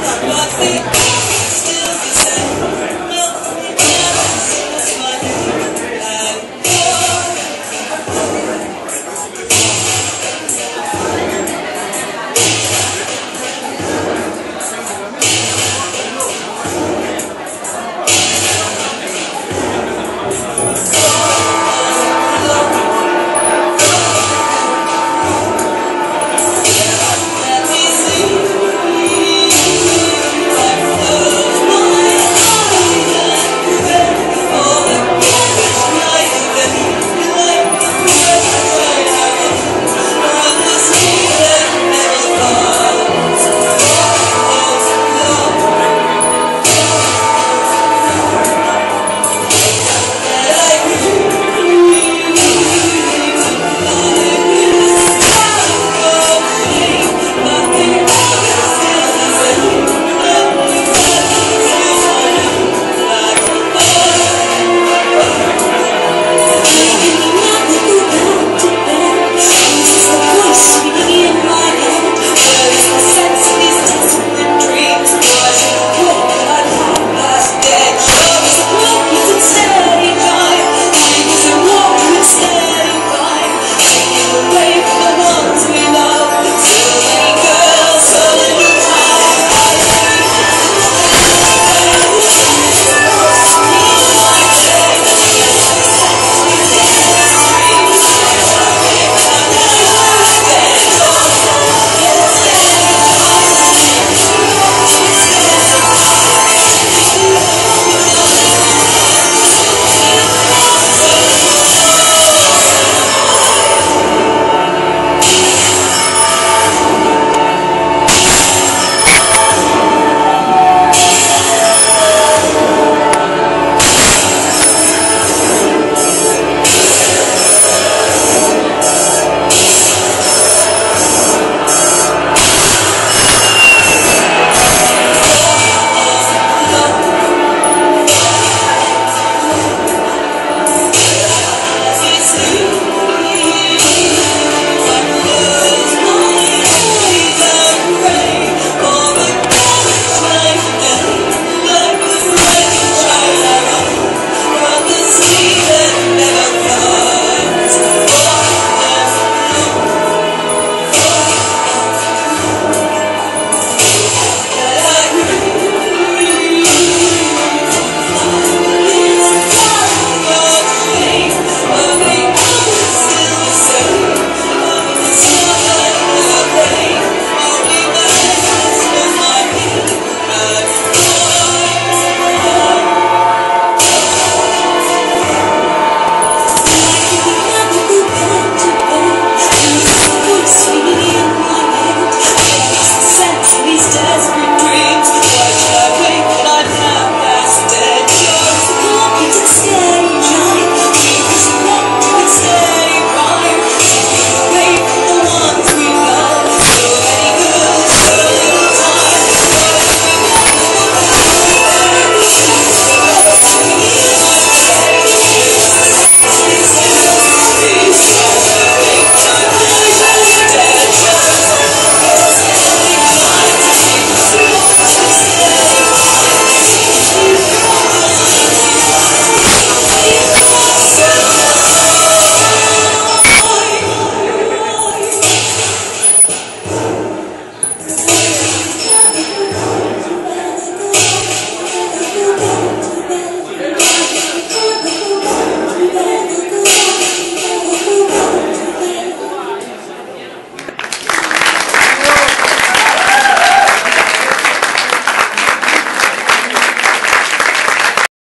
What's it?